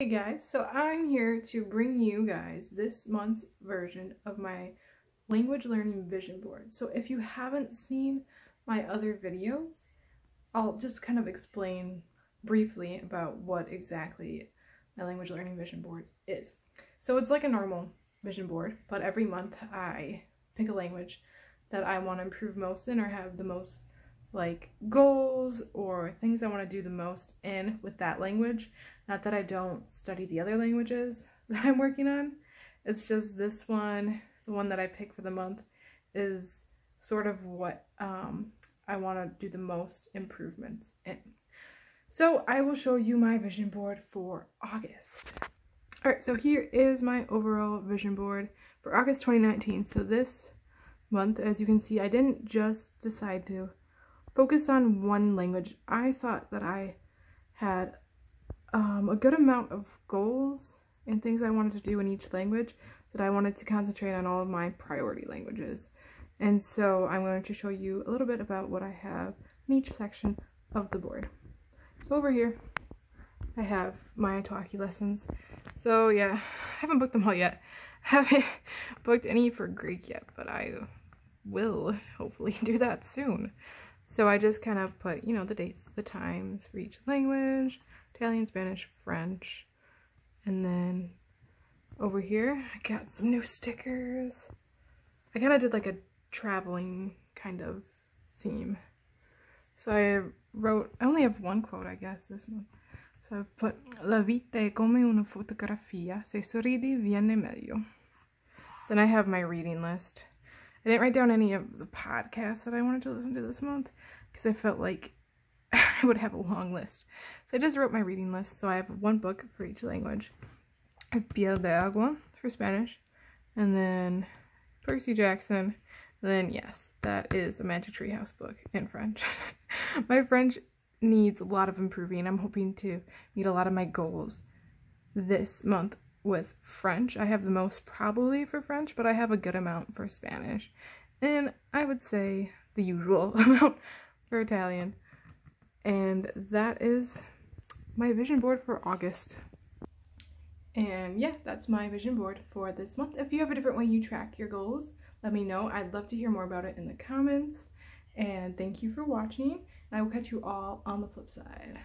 Hey guys, so I'm here to bring you guys this month's version of my language learning vision board. So if you haven't seen my other videos, I'll just kind of explain briefly about what exactly my language learning vision board is. So it's like a normal vision board, but every month I pick a language that I want to improve most in or have the most like goals or things I want to do the most in with that language. Not that I don't study the other languages that I'm working on. It's just this one, the one that I pick for the month, is sort of what um, I want to do the most improvements in. So I will show you my vision board for August. Alright, so here is my overall vision board for August 2019. So this month, as you can see, I didn't just decide to focus on one language. I thought that I had um, a good amount of goals and things I wanted to do in each language that I wanted to concentrate on all of my priority languages. And so I'm going to show you a little bit about what I have in each section of the board. So over here, I have my Italki lessons. So yeah, I haven't booked them all yet. I haven't booked any for Greek yet, but I will hopefully do that soon. So I just kind of put, you know, the dates, the times for each language, Italian, Spanish, French. And then over here, I got some new stickers. I kind of did like a traveling kind of theme. So I wrote, I only have one quote, I guess, this month. So I put, La vita è come una fotografia, se sorridi viene meglio. Then I have my reading list. I didn't write down any of the podcasts that I wanted to listen to this month because I felt like I would have a long list. So I just wrote my reading list. So I have one book for each language. I have Piel de Agua for Spanish, and then Percy Jackson. Then, yes, that is a Magic Tree House book in French. my French needs a lot of improving. I'm hoping to meet a lot of my goals this month with French. I have the most probably for French, but I have a good amount for Spanish. And I would say the usual amount for Italian. And that is my vision board for August. And yeah, that's my vision board for this month. If you have a different way you track your goals, let me know. I'd love to hear more about it in the comments. And thank you for watching. And I will catch you all on the flip side.